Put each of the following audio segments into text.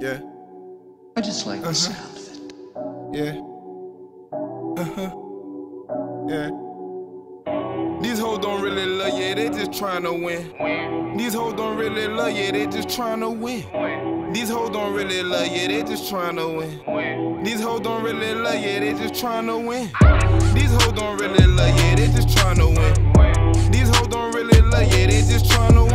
Yeah, I just like the Uh-huh. sound of it. yeah. Uh huh. Yeah. These hoes don't really love you, they just tryna win. These hoes don't really love you, they just tryna win. These hoes don't really love you, they just tryna win. These hoes don't really love you, they just tryna win. These hoes don't really love you, they just tryna win. These hoes don't really love you, they just tryna win.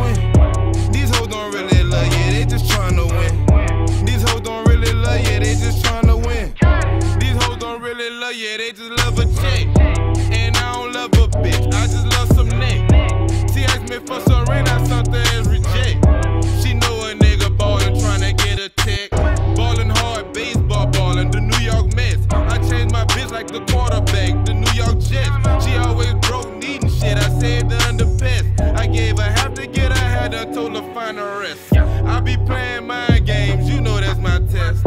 Find the rest. I be playing mind games, you know that's my test.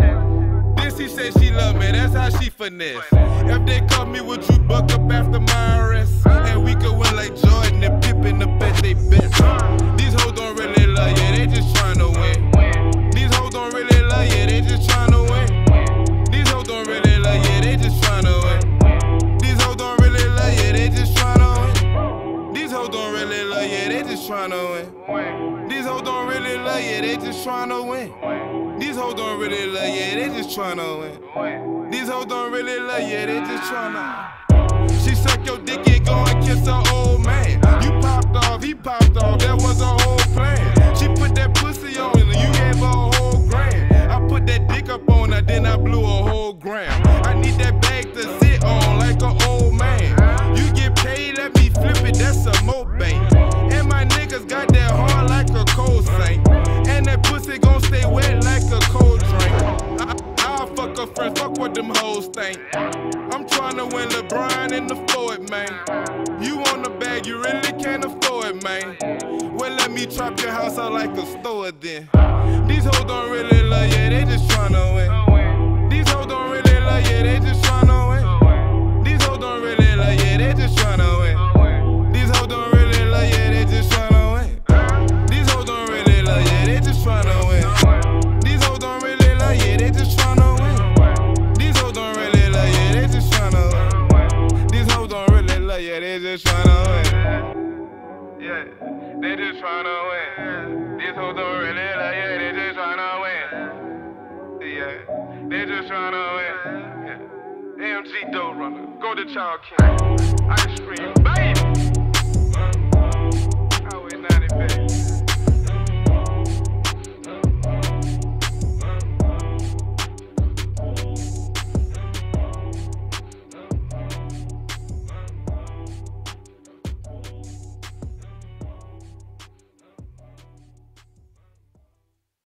This she said she love me, that's how she finesse. If they caught me, would you buck up after my arrest? And we could win like just tryna win. These hoes don't really love you, they just tryna win. These hoes don't really love you, they just tryna win. These hoes don't really love you, they just tryna. She suck your dick and go and kiss her old man. You popped off, he popped off, that was a whole plan. She put that pussy on and you gave her a whole grand. I put that dick up on her, then I blew a hoes think. I'm tryna win LeBron in the Floyd, man. You want the bag, you really can't afford man. Well, let me chop your house out like a store then. These hoes don't really love you, they just tryna win. You, they just tryna win. Yeah, they just tryna win. These hoes don't really love you, they just tryna win. Yeah, they just tryna win. Yeah. AMG Dough Runner, go to Child King, Ice Cream,